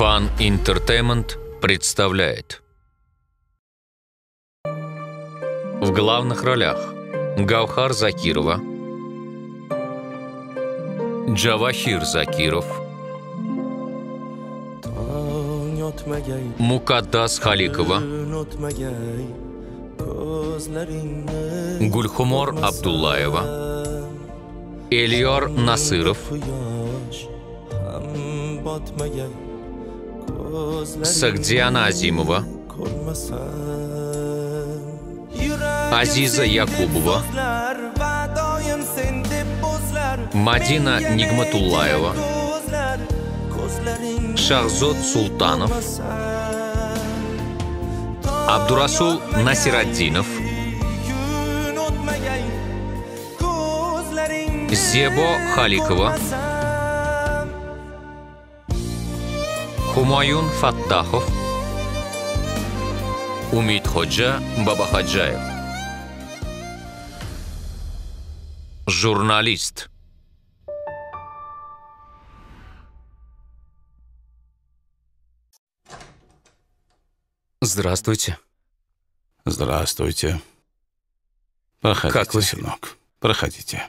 Фан Entertainment представляет. В главных ролях Гаухар Закирова Джавахир Закиров Мукаддас Халикова Гульхумор Абдуллаева Эльор Насыров Сагдиана Азимова Азиза Якубова Мадина Нигматуллаева Шахзод Султанов Абдурасул Насираддинов Зебо Халикова Хумаюн Фаттахов Умид Ходжа Бабахаджаев Журналист Здравствуйте. Здравствуйте. Проходите, Как вы? сынок. Проходите.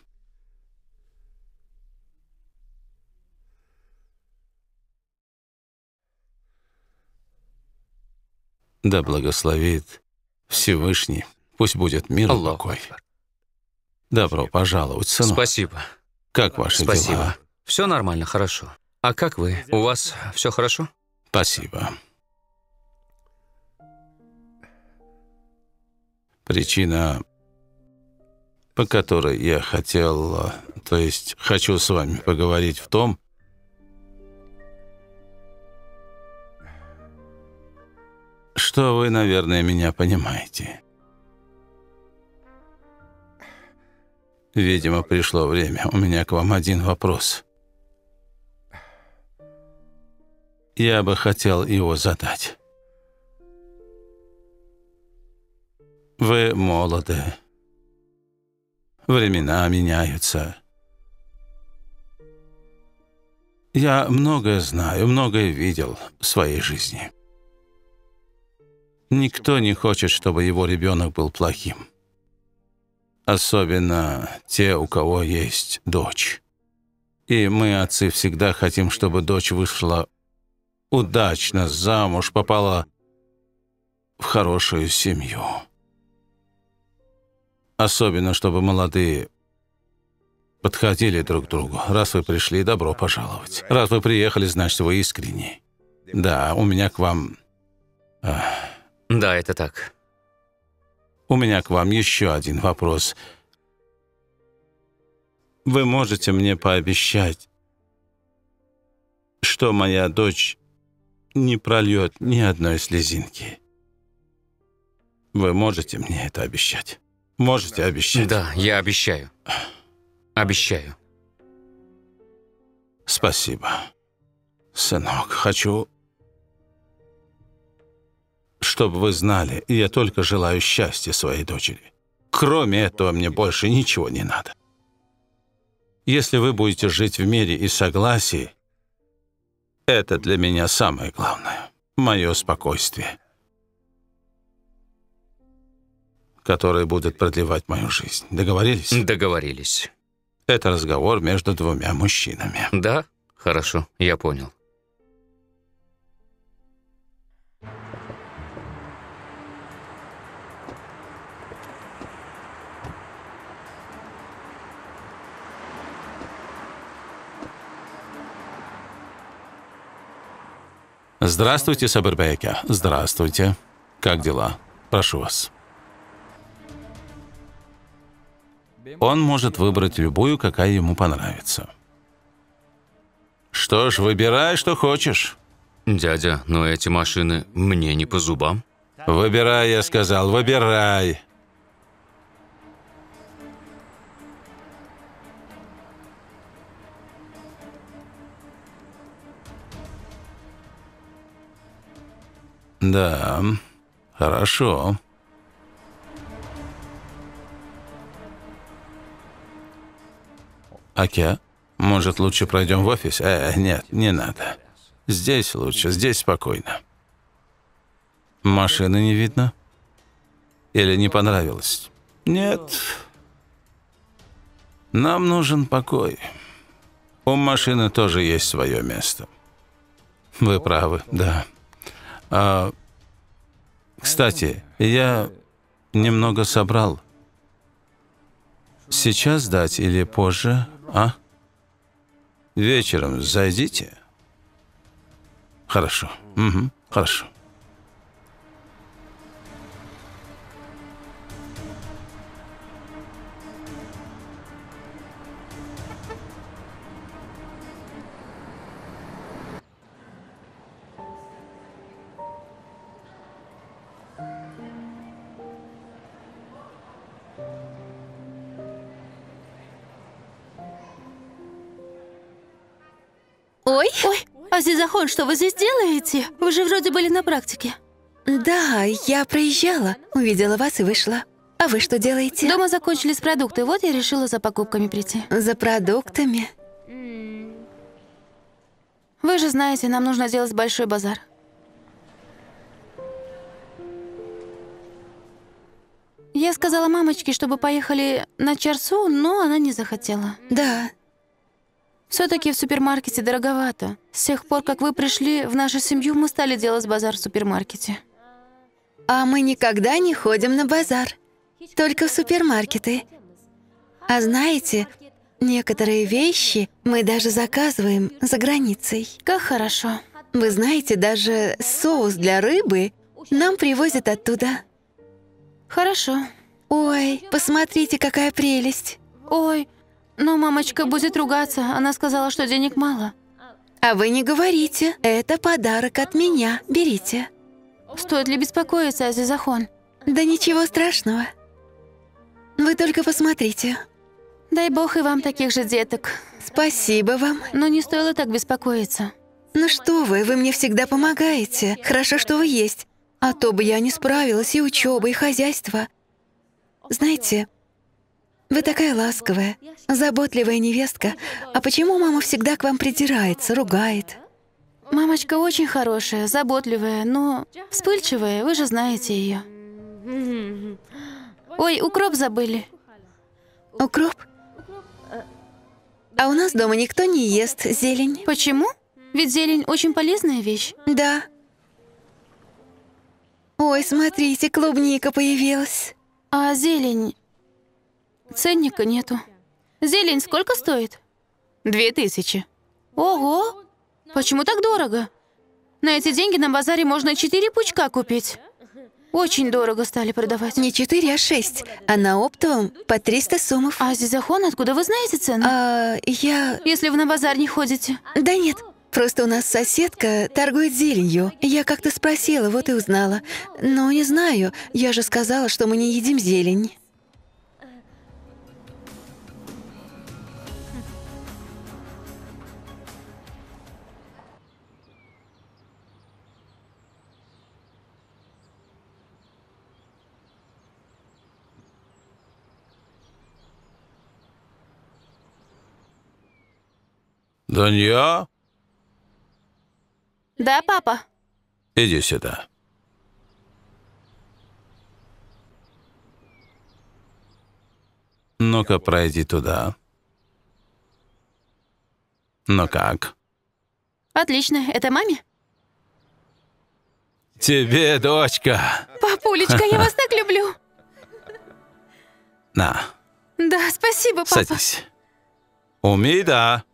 Да благословит Всевышний. Пусть будет мир и Аллаху покой. Добро пожаловать, сынок. Спасибо. Как ваши Спасибо. дела? Все нормально, хорошо. А как вы? У вас все хорошо? Спасибо. Причина, по которой я хотел, то есть хочу с вами поговорить в том, что вы, наверное, меня понимаете. Видимо, пришло время. У меня к вам один вопрос. Я бы хотел его задать. Вы молоды. Времена меняются. Я многое знаю, многое видел в своей жизни. Никто не хочет, чтобы его ребенок был плохим. Особенно те, у кого есть дочь. И мы, отцы, всегда хотим, чтобы дочь вышла удачно замуж, попала в хорошую семью. Особенно, чтобы молодые подходили друг к другу. Раз вы пришли, добро пожаловать. Раз вы приехали, значит, вы искренни. Да, у меня к вам... Да, это так. У меня к вам еще один вопрос. Вы можете мне пообещать, что моя дочь не прольет ни одной слезинки? Вы можете мне это обещать? Можете обещать? Да, я обещаю. Обещаю. Спасибо. Сынок, хочу, чтобы вы знали, я только желаю счастья своей дочери. Кроме этого, мне больше ничего не надо. Если вы будете жить в мире и согласии, это для меня самое главное. Мое спокойствие, которое будет продлевать мою жизнь. Договорились? Договорились. Это разговор между двумя мужчинами. Да? Хорошо, я понял. Здравствуйте, Сабырбеке. Здравствуйте. Как дела? Прошу вас. Он может выбрать любую, какая ему понравится. Что ж, выбирай, что хочешь. Дядя, но эти машины мне не по зубам. Выбирай, я сказал, выбирай. Да, хорошо. Аке, может, лучше пройдем в офис? Э, нет, не надо. Здесь лучше, здесь спокойно. Машины не видно? Или не понравилось? Нет. Нам нужен покой. У машины тоже есть свое место. Вы правы, да. А, кстати, я немного собрал. Сейчас дать или позже, а? Вечером зайдите. Хорошо. Угу, хорошо. Ой, Ой, Азизахон, что вы здесь делаете? Вы же вроде были на практике. да, я проезжала, увидела вас и вышла. А вы что делаете? Дома закончились продукты, вот я решила за покупками прийти. За продуктами. Вы же знаете, нам нужно сделать большой базар. Я сказала мамочке, чтобы поехали на Чарсу, но она не захотела. Да, все таки в супермаркете дороговато. С тех пор, как вы пришли в нашу семью, мы стали делать базар в супермаркете. а мы никогда не ходим на базар. Только в супермаркеты. А знаете, некоторые вещи мы даже заказываем за границей. Как хорошо. Вы знаете, даже соус для рыбы нам привозят оттуда. Хорошо. Ой, посмотрите, какая прелесть. Ой, но мамочка будет ругаться. Она сказала, что денег мало. А вы не говорите, это подарок от меня, берите. Стоит ли беспокоиться, Азизахон? Да ничего страшного. Вы только посмотрите. Дай бог и вам таких же деток. Спасибо вам. Но не стоило так беспокоиться. Ну что вы, вы мне всегда помогаете. Хорошо, что вы есть. А то бы я не справилась и учеба, и хозяйство. Знаете, вы такая ласковая, заботливая невестка. А почему мама всегда к вам придирается, ругает? Мамочка очень хорошая, заботливая, но вспыльчивая, вы же знаете ее. Ой, укроп забыли. Укроп? А у нас дома никто не ест зелень. Почему? Ведь зелень очень полезная вещь. Да. Ой, смотрите, клубника появилась. А зелень... Ценника нету. Зелень сколько стоит? Две тысячи. Ого! Почему так дорого? На эти деньги на базаре можно четыре пучка купить. Очень дорого стали продавать. Не 4, а 6. А на оптовом по 300 суммов. А Зизахон, откуда вы знаете цены? А я... Если вы на базар не ходите. Да нет, просто у нас соседка торгует зеленью. Я как-то спросила, вот и узнала. Но не знаю, я же сказала, что мы не едим зелень. Донья, Да, папа? иди сюда. Ну-ка, пройди туда. Ну как? Отлично. Это маме? Тебе, дочка. Папулечка, я вас так люблю. На, Да, спасибо, папа. садись. Умида. Да?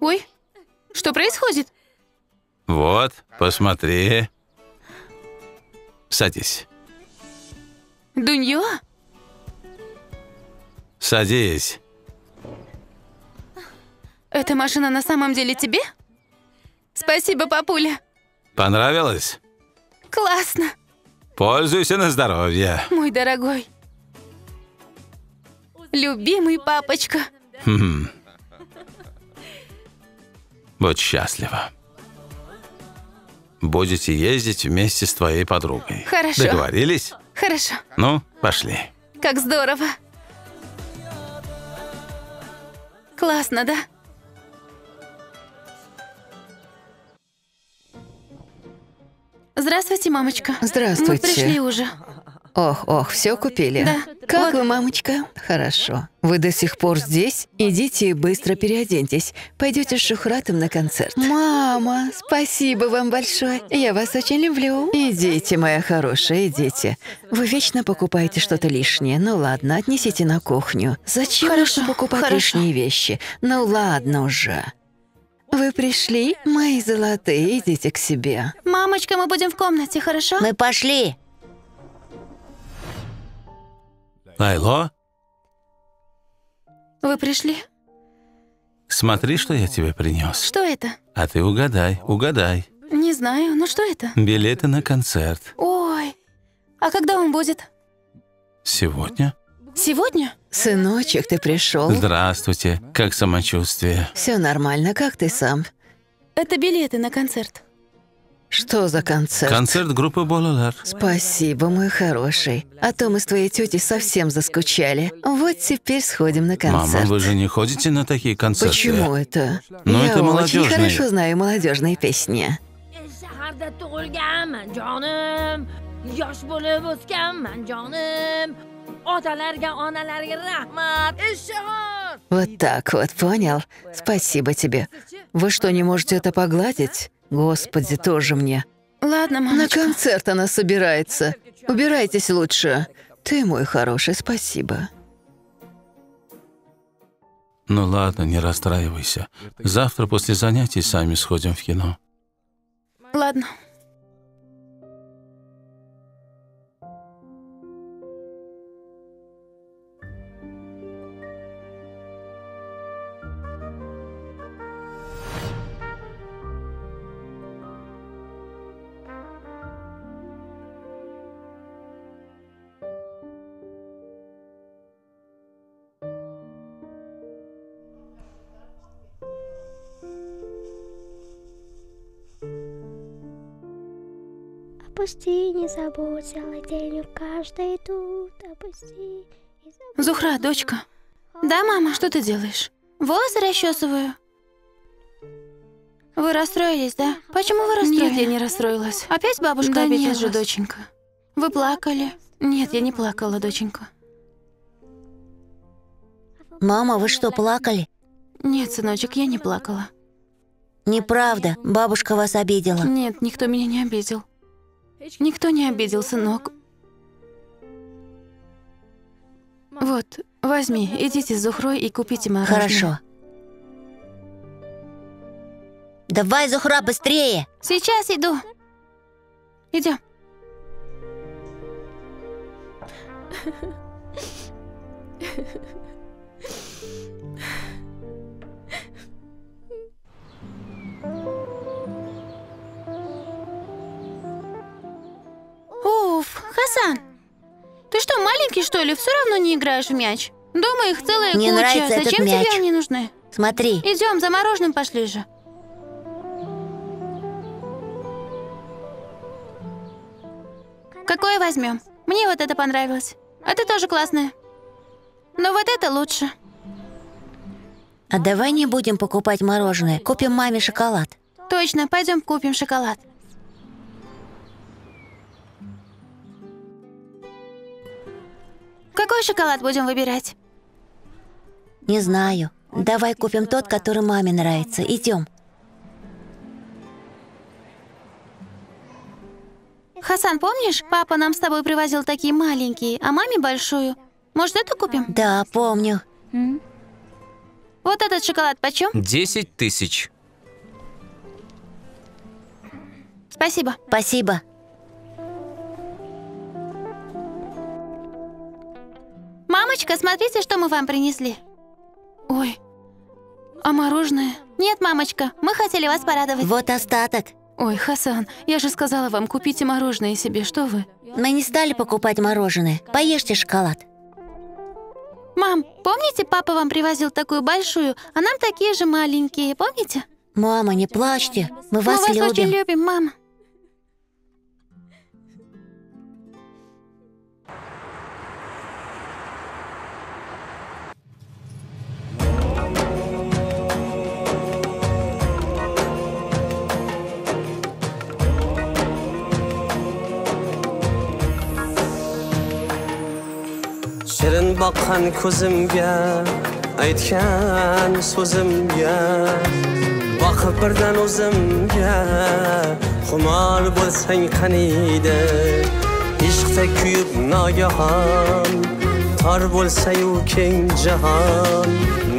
Ой, что происходит? Вот, посмотри. Садись. Дуньё? Садись. Эта машина на самом деле тебе? Спасибо, папуля. Понравилось? Классно, Пользуйся на здоровье. мой дорогой. Любимый папочка. Хм. Будь счастлива. Будете ездить вместе с твоей подругой. Хорошо. Договорились? Хорошо, Ну, пошли. как здорово. Классно, да? Здравствуйте, мамочка. Здравствуйте. Мы пришли уже. Ох, ох, все купили. Да. Как Вот. вы, мамочка? Хорошо. Вы до сих пор здесь? Идите и быстро переоденьтесь. Пойдете с Шухратом на концерт. Мама, спасибо вам большое. Я вас очень люблю. Идите, моя хорошая, идите. Вы вечно покупаете что-то лишнее. Ну ладно, отнесите на кухню. Зачем Хорошо, покупать хорошо. лишние вещи? Ну ладно уже. Вы пришли, мои золотые, идите к себе. Мамочка, мы будем в комнате, хорошо? Мы пошли. Лайло, Вы пришли? смотри, что я тебе принес. Что это? А ты угадай, угадай. Не знаю. Ну что это? Билеты на концерт. Ой. А когда он будет? Сегодня? Сегодня? Сыночек, ты пришел. Здравствуйте. Как самочувствие? Все нормально, как ты сам? Это билеты на концерт. Что за концерт? Концерт группы Бололар. Спасибо, мой хороший. А то мы с твоей тетей совсем заскучали. Вот теперь сходим на концерт. Мама, вы же не ходите на такие концерты? Почему это? Ну, Я это очень молодежные. хорошо знаю молодежные песни. yosh bo'lib o'sganman jonim otalarga onalarga rahmat Вот так вот, понял? Спасибо тебе. Вы что, не можете это погладить? Господи, тоже мне. Ладно, На мамочка. концерт она собирается. Убирайтесь лучше. Ты мой хороший, спасибо. Ну ладно, не расстраивайся. Завтра после занятий сами сходим в кино. Ладно. Опусти, не забудь, целый день в каждой тут. Опусти. не забудь. Зухра, дочка. Да, мама, что ты делаешь? Волосы расчесываю. Вы расстроились, да? Почему вы расстроились? Нет, я не расстроилась. Опять бабушка Да обиделась нет же, доченька. Вы плакали? Нет, я не плакала, доченька. Мама, вы что, плакали? Нет, сыночек, я не плакала. Неправда, бабушка вас обидела. Нет, никто меня не обидел. Никто не обидел, сынок. Вот, возьми, идите с Зухрой и купите мороженое. Хорошо. Давай, Зухра, быстрее! Сейчас иду. Идем. Уф, ли? Все равно не играешь в мяч? Дома их целая Мне куча. нравится этот Зачем мяч. тебе они нужны? Смотри, Идем, за мороженым пошли же. Какое возьмем? Мне вот это понравилось. Это тоже классное. Но вот это лучше. а давай не будем покупать мороженое, купим маме шоколад. Точно, пойдем купим шоколад. Какой шоколад будем выбирать? Не знаю. Давай купим тот, который маме нравится. Идем. Хасан, помнишь, папа нам с тобой привозил такие маленькие, а маме большую. Может, это купим? Да, помню. Вот этот шоколад почем? 10 тысяч. Спасибо. Спасибо. Мамочка, смотрите, что мы вам принесли. Ой, а мороженое? Нет, мамочка, мы хотели вас порадовать. Вот остаток. Ой, Хасан, я же сказала вам, купите мороженое себе, что вы? Мы не стали покупать мороженое. Поешьте шоколад. Мам, помните, папа вам привозил такую большую, а нам такие же маленькие, помните? Мама, не плачьте. Мы вас Мы вас очень любим. любим, мама. Boqqan ko'zimga aytgan so'zimga boqib birdan o'zimga xumor bo'lsang qaniydi? İshqda kuyib nogahon tor bo'lsayu keng jahon.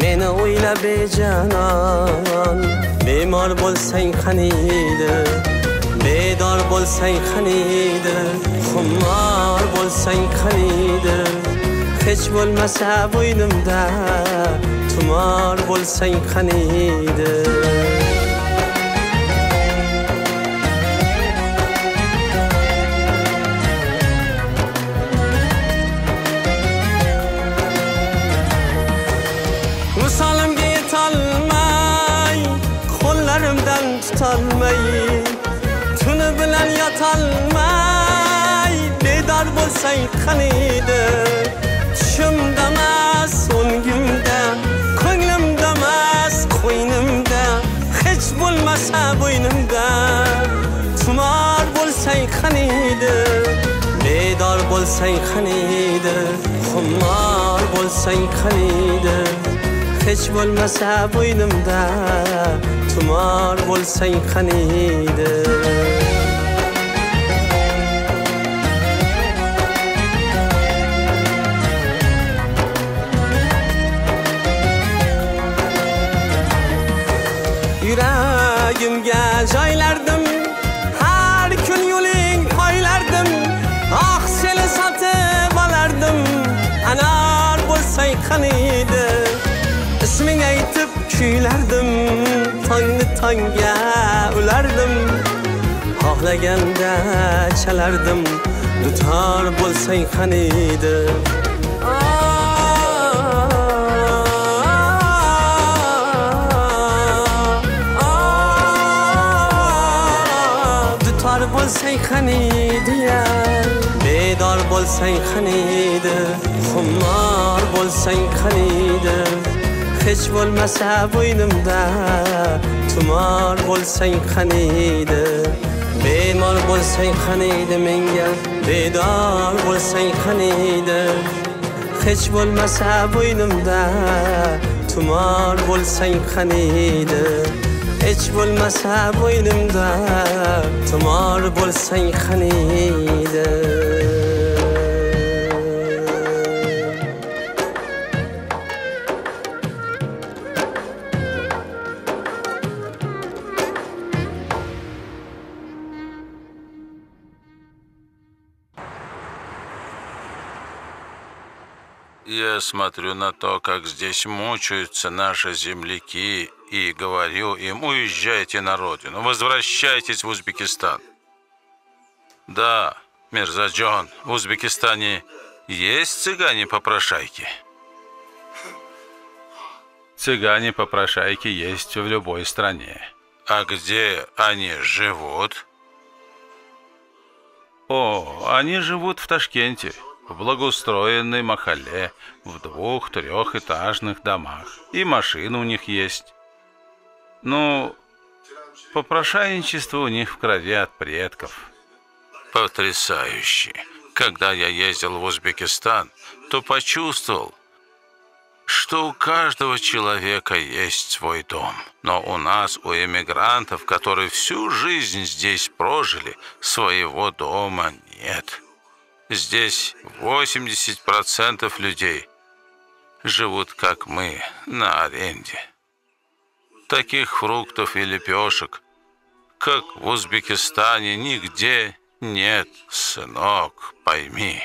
Meni o'yla bejanon bemor bo'lsang qaniydi? Bedor bo'lsang qaniydi? Xumor bo'lsang qaniydi hech bo'lmasa bo'ynimda tumor bo'lsang qaniydi? Misolimga yetolmay qo'llarimdan tutolmay tuni bilan yotolmay bedor bo'lsang qaniydi tushimdamas o'ngimda ko'nglimdamas qo'ynimda. Hech bo'lmasa bo'ynimda. Tumor bo'lsang qaniydi bedor bo'lsang qaniydi xumor bo'lsang qaniydi hech bo'lmasa bo'ynimda. Tumor bo'lsang qaniydi yuragimga joylardim. Har kun yo'ling poylardim oh ah, seni sotib olardim. Anor bo'lsang qaniydi isming aytib kuylardim. Tongni tongga ulardim. Xohlaganda chalardim. Dutor bo'lsang qaniydi bo'lsang qaniydi bedor bo'lsang qaniydi xumor bo'lsang qaniydi hech bo'lmasa bo'ynimda tumor bo'lsang qaniydi bemor bo'lsang qaniydi menga bedor bo'lsang qaniydi hech bo'lmasa bo'ynimda tumor bo'lsang qaniydi hech bo'lmasa bo'ynimda. Tumor bo'lsang qaniydi смотрю на то, как здесь мучаются наши земляки, и говорю им, уезжайте на родину, возвращайтесь в Узбекистан. Да, Мирзаджон, в Узбекистане есть цыгане-попрошайки? Цыгане-попрошайки есть в любой стране. А где они живут? О, они живут в Ташкенте, в благоустроенной махале, в двух-трехэтажных домах. И машины у них есть. Ну, попрошайничество у них в крови от предков. Потрясающе. Когда я ездил в Узбекистан, то почувствовал, что у каждого человека есть свой дом. Но у нас, у эмигрантов, которые всю жизнь здесь прожили, своего дома нет. Здесь 80% людей живут, как мы, на аренде. Таких фруктов и лепешек, как в Узбекистане, нигде нет, сынок, пойми.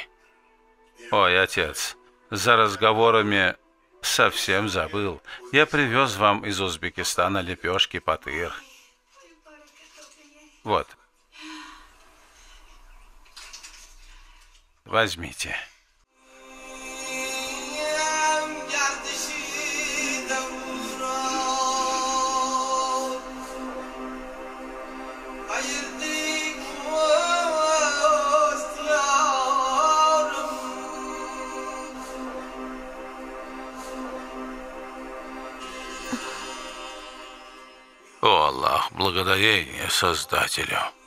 Ой, отец, за разговорами совсем забыл. Я привез вам из Узбекистана лепешки патыр. Вот. Возьмите. О, Аллах, благодарение Создателю.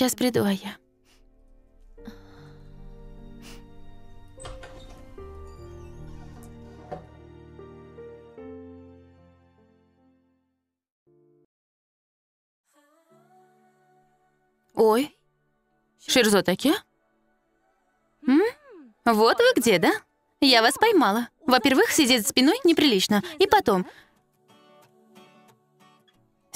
Сейчас приду, а я. Ой, Ширзотаки? М? Вот вы где, да? Я вас поймала. Во-первых, сидеть спиной неприлично. И потом...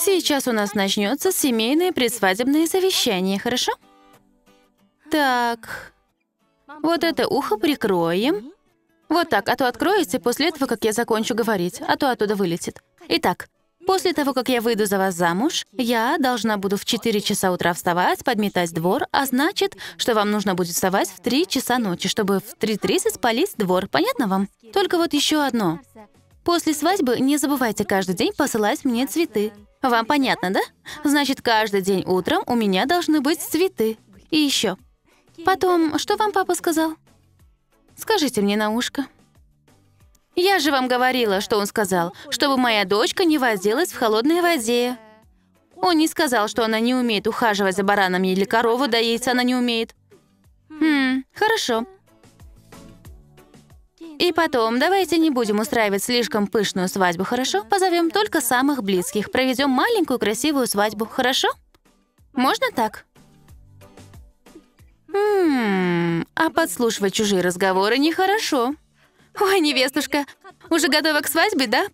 Сейчас у нас начнется семейное предсвадебное совещание, хорошо? Так. Вот это ухо прикроем. Вот так, а то откроете после этого, как я закончу говорить, а то оттуда вылетит. Итак, После того, как я выйду за вас замуж, я должна буду в 4 часа утра вставать, подметать двор, а значит, что вам нужно будет вставать в 3 часа ночи, чтобы в 3.30 спалить двор. Понятно вам? Только вот еще одно. После свадьбы не забывайте каждый день посылать мне цветы. Вам понятно, да? Значит, каждый день утром у меня должны быть цветы. И еще. Потом, что вам папа сказал? Скажите мне на ушко. Я же вам говорила, что он сказал, чтобы моя дочка не возилась в холодной воде. Он не сказал, что она не умеет ухаживать за баранами или корову доить она не умеет. Хм, хорошо. И потом, давайте не будем устраивать слишком пышную свадьбу, хорошо? Позовем только самых близких, проведем маленькую красивую свадьбу, хорошо? Можно так? Хм, а подслушивать чужие разговоры нехорошо. Ой, невестушка, уже готова к свадьбе, да?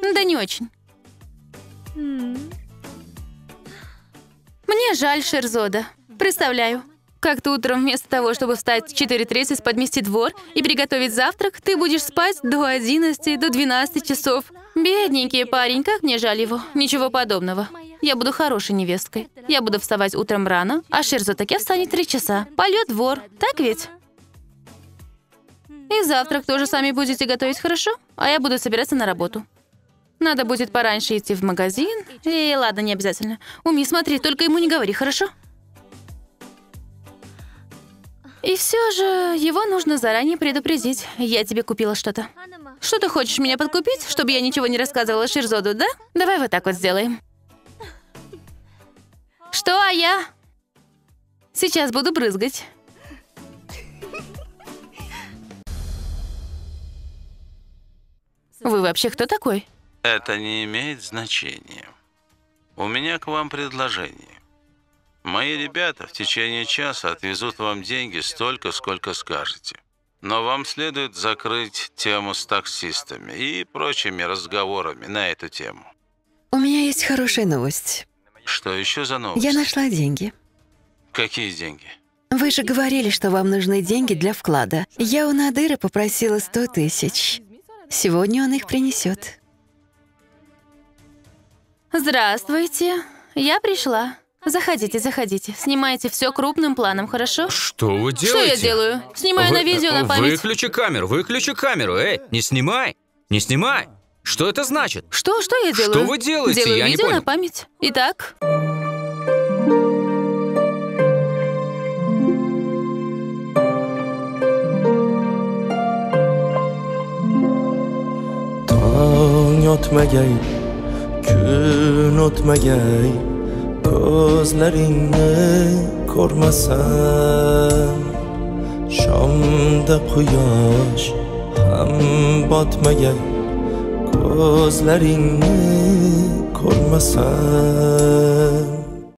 Да не очень. Мне жаль Шерзода. Представляю. Как-то утром вместо того, чтобы встать в 4.30, подмести двор и приготовить завтрак, ты будешь спать до 11, до 12 часов. Бедненький парень, как мне жаль его. Ничего подобного. Я буду хорошей невесткой. Я буду вставать утром рано, а Шерзо таки встанет 3 часа. Польет двор, так ведь? И завтрак тоже сами будете готовить, хорошо? А я буду собираться на работу. Надо будет пораньше идти в магазин. И ладно, не обязательно. Уми, смотри, только ему не говори, хорошо? И все же его нужно заранее предупредить. Я тебе купила что-то. Что ты хочешь меня подкупить, чтобы я ничего не рассказывала Ширзоду, да? Давай вот так вот сделаем. Что, а я? Сейчас буду брызгать. Вы вообще кто такой? Это не имеет значения. У меня к вам предложение. Мои ребята в течение часа отвезут вам деньги столько, сколько скажете. Но вам следует закрыть тему с таксистами и прочими разговорами на эту тему. У меня есть хорошая новость. Что еще за новость? Я нашла деньги. Какие деньги? Вы же говорили, что вам нужны деньги для вклада. Я у Надыра попросила 100 тысяч. Сегодня он их принесет. Здравствуйте. Я пришла. Заходите, заходите. Снимайте все крупным планом, хорошо? Что вы Что делаете? я делаю? Снимаю Вы- на видео на память. Выключи камеру, выключи камеру. Эй, не снимай, не снимай. Что это значит? Что, что я делаю? Что вы делаете? Делаю Я не видео понял. на память. Итак, tong yotmagay kun o'tmagay ko'zlaringni ko'rmasam shomda quyosh ham botmagan. Ko'zlaringni ko'rmasam